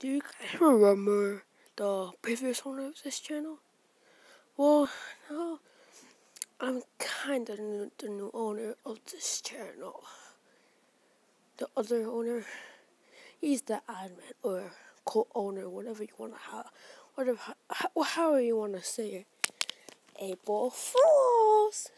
Do you guys remember the previous owner of this channel? Well, now I'm kind of the new owner of this channel. The other owner, he's the admin or co-owner, whatever you want to have, whatever, however you want to say it. April Fools!